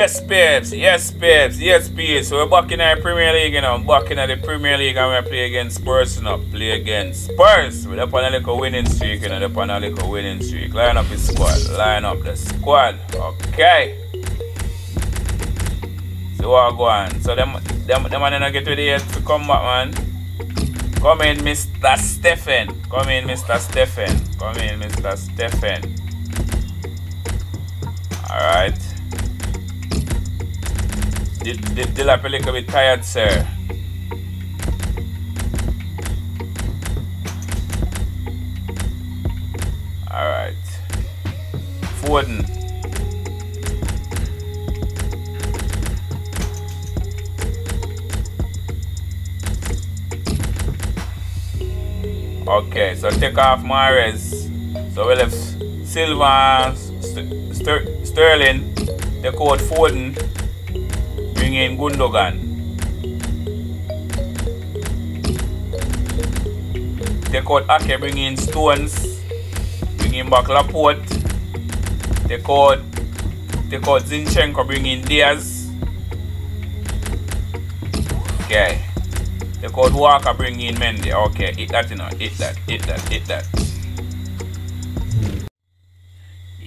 Yes, babes. Yes, babes. Yes, babes. So we're back in the Premier League, you know. I'm Back in the Premier League and we play against Spurs, you know. Play against Spurs. We're up on a little winning streak, you know. Up on a little winning streak. Line up the squad. Line up the squad. Okay. So what go on? So them, them, them man not get ready yet to come back, man. Come in, Mr. Stephen. Come in, Mr. Stephen. Come in, Mr. Stephen. Alright. Did, did, did a little bit tired, sir? Alright. Foden. Okay, so take off Mahrez. So we left Silva, St St Sterling, take out Foden, bring in Gundogan. Take out Ake, bring in Stones, bring in back Laporte, take out, take out Zinchenko, bring in Dias. Okay. They called Walker bring in Mendy. Okay, hit that you know. Hit that, hit that, hit that.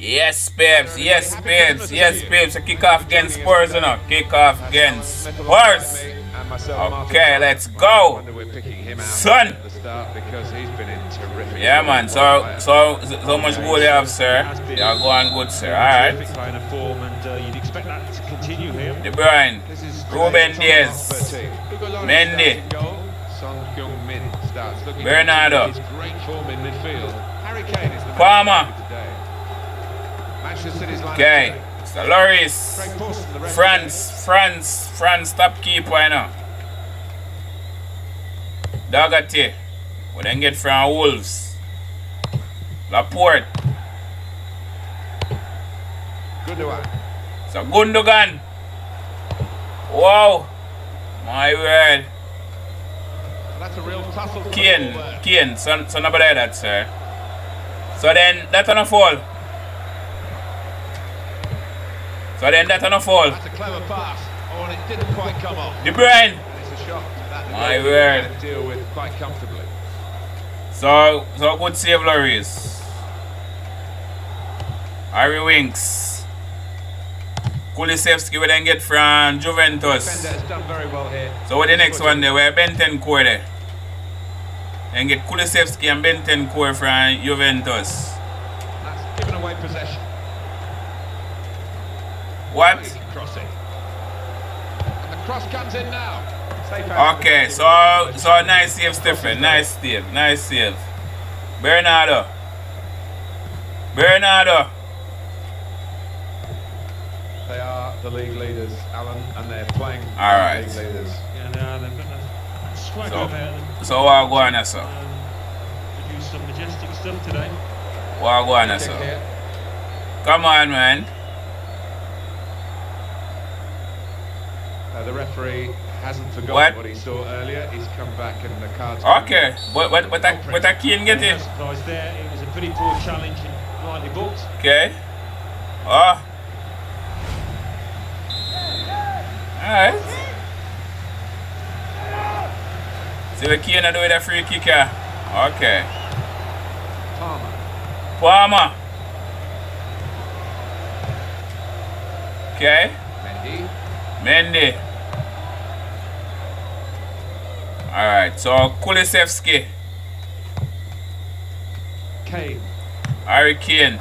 Yes, babes. Yes, babes. Yes, babes. A kick off against Spurs, you know. Kick off against Spurs. Okay, let's go. Son. Yeah, man. So, so, so much goal you have, sir. You're going good, sir. All right. De Bruyne. Ruben Dias. Mendy. Bernardo. Palmer. Okay. So. France. France. France top keeper, you know. Doherty. We then get from Wolves. Laporte. Gundogan. So Gundogan. Wow. My word. That's a real tussle. Kane, Kane, so, so nobody that, sir. So then, that on a fall. So then, that on a fall. That's a clever pass. Oh, and it didn't quite come off. De Bruyne. It's a shot that My word. deal with quite comfortably. So, so good save, Lloris. Harry Winks. Kulusevski we then get from Juventus. Defender has done very well. So what the next one there? Where Bentancur there. Then get Kulusevski and Bentancur from Juventus. That's given away possession. What? He can cross it. And the cross comes in now. Safe out. Okay, so so nice save, Stephen. Nice save. Nice save. Bernardo. Bernardo. They are the league leaders, Alan, and they're playing All right. league leaders. Yeah, no, they've got a swagger So- about them. So what go on, sir? Um, produced some majestic stuff today. What go on, Kick sir? here. Come on, man. Uh, the referee hasn't forgotten What? what? he saw earlier. He's come back and the cards. Okay, but but but I but I can't get it. surprise there. It was a pretty poor challenge and rightly booked. Okay. Oh. Alright. See what Kane do with a free kicker. Okay. Palmer. Palmer. Okay. Mendy. Mendy. Alright, so Kulusevski. Kane. Harry Kane.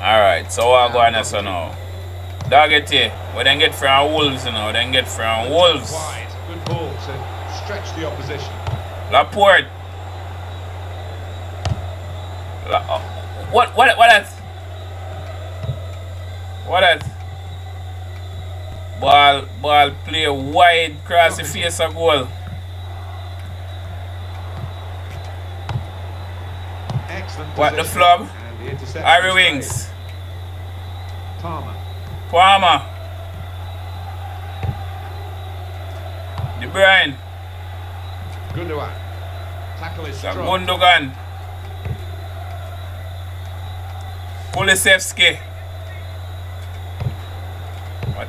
Alright, so what go on so now? Doherty. We then get from Wolves, you know. Then get from Wolves. Wide. Good ball to stretch the opposition. Laporte. La oh, what what what else? What else? Ball ball play wide cross the face of goal. Excellent. What the flub? Harry Winks. Palmer. Palmer. De Bruyne. Gundogan. Tackle is strong. Gundogan. Kulusevski.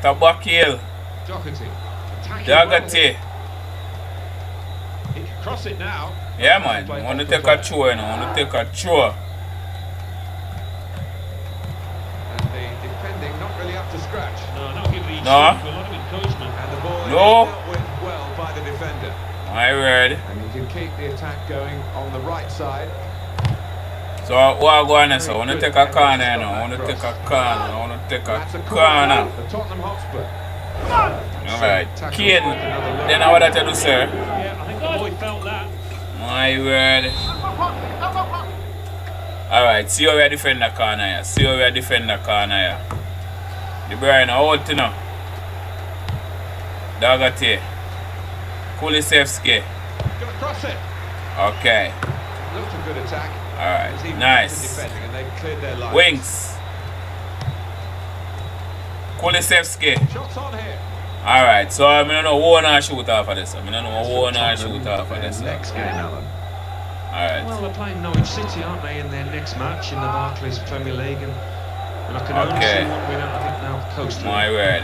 What a back heel. Doherty. Doherty. well. He can cross it now. Yeah, man. I want to take a throw, you know. I want to take a throw. And the defending not really up to scratch. No, not giving each No. a lot of encouragement. And the ball No. is dealt with well by the defender. My word. And you can keep the attack going on the right side. So what I go on so I want to take a corner, you know. I want to take a corner. I want to take a corner. The. Alright. Kane, with another look. then I tell you, sir? Yeah, I think the boy felt that. My word. Alright, see how we are defend the corner here. See how we are defend the corner here. De Bruyne out, you know. Doherty. Kulusevski. Gonna cross it. Okay. Looked a good attack. Alright. Nice. Defending and they cleared their line. Winks. Kulusevski. On. Alright, so I don't know who wanna shoot off of this. I don't know who wanna shoot off of this. Uh, next game, Alan. Alright. Well, they're playing Norwich City, aren't they, in their next match in the Barclays Premier League, and, and I can only Okay. see one winner. I think now coast. My word.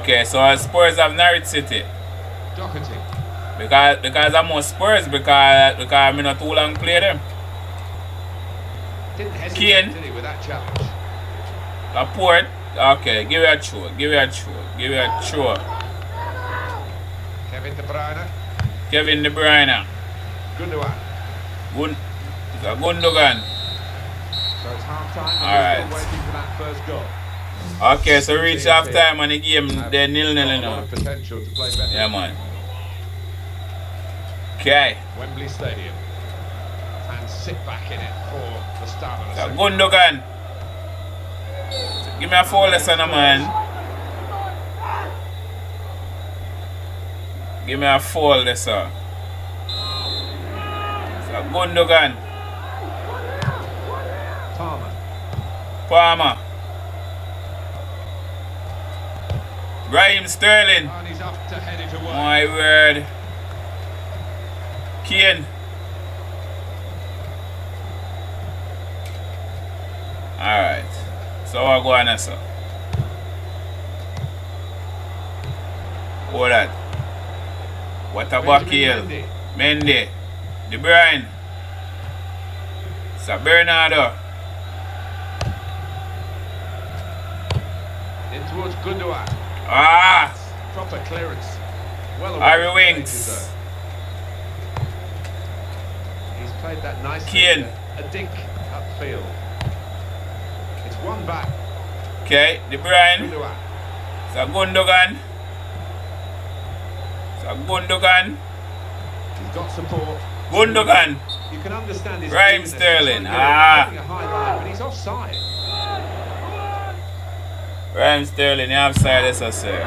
Okay, so Spurs have Norwich City. Doherty. Because because I'm more Spurs because because I'm not too long play them. Didn't hesitate, Keane. did he, with that challenge? Laporte. Okay, give it a throw. Give it a throw. Give it a throw. Kevin De Bruyne. Kevin De Bruyne. Gundogan. Gun it's a Gundogan. So it's half time. All right. waiting for that first goal. Okay, so reach half time and the game they're nil nil Got now. of potential to play better. Yeah man. Okay. Wembley Stadium. And sit back in it for the start of the second. Gundogan. Give me a foul lesson man. Give me a foul lesson. So Gundogan. Palmer. Palmer. Raheem Sterling. And he's up to head it away. My word. Kane. Alright. So I go on sir. What that? What about? Mendy. Mendy. De Bruyne. Sir Bernardo. In towards Gundogan. Ah! Proper clearance. Well away Harry Winks. He's played that nicely. Keane. A dink upfield. It's one back. Okay, De Bruyne. Gundogan. Sir Gundogan. Sir Gundogan. He's got support. Gundogan. You can understand his Raheem. Sterling. He's trying to Ah. get- getting a high line, but he's offside. Raheem Sterling, you offside this, sir.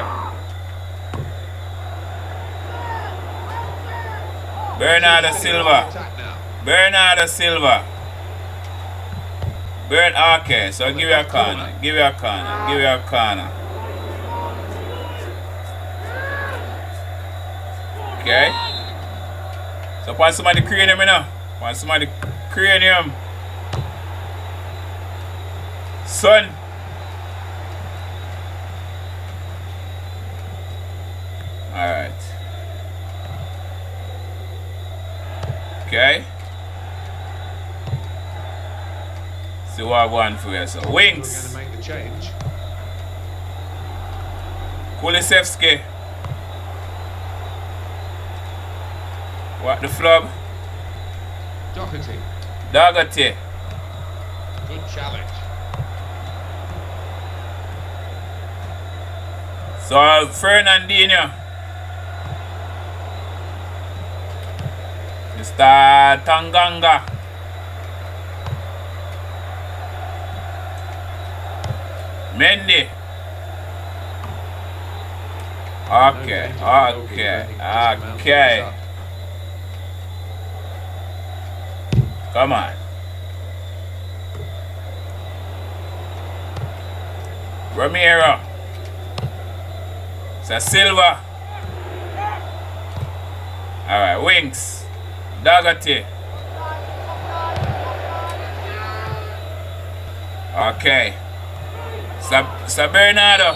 Bernardo Silva. Bernardo Silva. Bern okay, so give you a corner. Give you a corner. Give you a corner. Okay. So find somebody cranium you know? Find somebody cranium. Son. Alright. Okay. See what I for you. So We're Winks. going to make the change. Kulusevski. What the flub? Doherty. Dougherty. Good challenge. So Fernandinho. Mr. Tanganga. Mendy. Okay, okay, okay. Come on. Ramiro. It's a silver. Alright, Winks. Doherty. Okay. Sab Sabernado.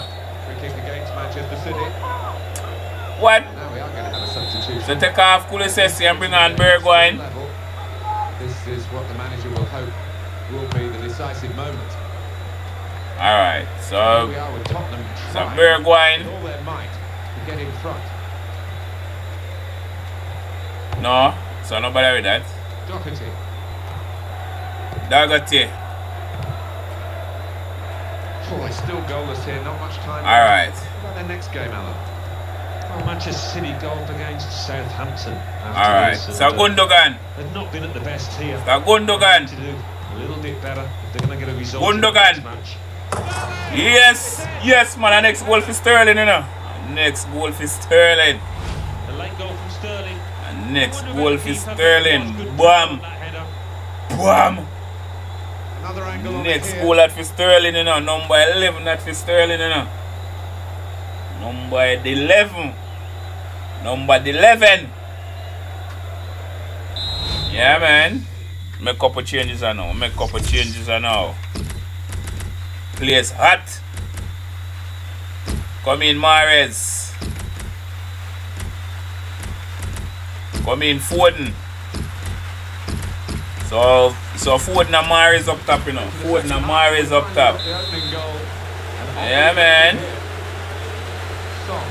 What? So take off Kulisesi and bring on Bergwijn. This is what the manager will hope will be the decisive moment. Alright, so we are with Tottenham so Bergwijn. All their might to get in front. No, so nobody with that. Doherty. Doherty. Oh, it's still goalless here. Not much time. Alright. What about their next game, Alan? Well, Manchester City go against Southampton. Alright. So uh, Gundogan. They've not been at the best here. So Gundogan. to do a little bit better if they're going to get a result. Gundogan. match. Yes, yes, man. The next goal for Sterling, you know. Next goal for Sterling. A late goal from Sterling. And next goal for Sterling. Bam, bam. Next goal at for Sterling, you know. Number 11 at for Sterling, you know. Number 11. Number 11. Yeah, man. Make couple changes I know. Make couple changes I know. Place hot. Come in, Mahrez. Come in, Foden. So, so Foden and Mahrez up top, you know. Foden and is up top. Yeah, man. Son.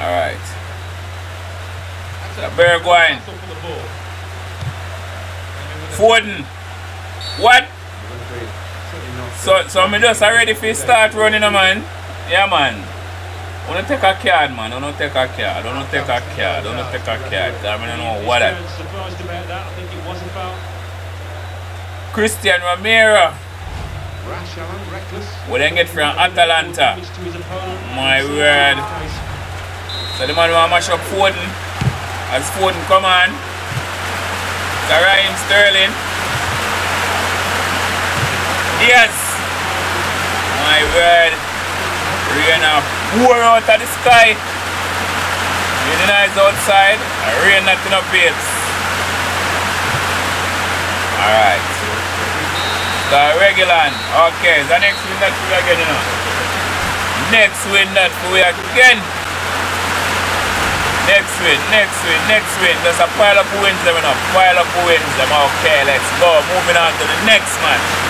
Alright. That's The a Bergwijn. battle for the ball. Foden. What? So, so me just ready for start running, man. Yeah, man. Wanna take a card, man. Wanna take a card. Wanna take a card. Wanna take a card. I mean, I don't know what that. Sterling surprised about that. I think it was a foul. Cristian Romero. rash, Alan, reckless. We then get from Atalanta. Damage to his opponent. My word. So the man want mash up Foden. As Foden come on. Ryan Sterling. Yes. My word. Rain a pour out of the sky. Raining eyes outside. Rain not a bits. Alright. So regular. Okay, the next win that we again, you. Next win that we again. Next win, next win, next win. There's a pile of wins them enough. Pile of wins them. Okay, let's go. Moving on to the next match.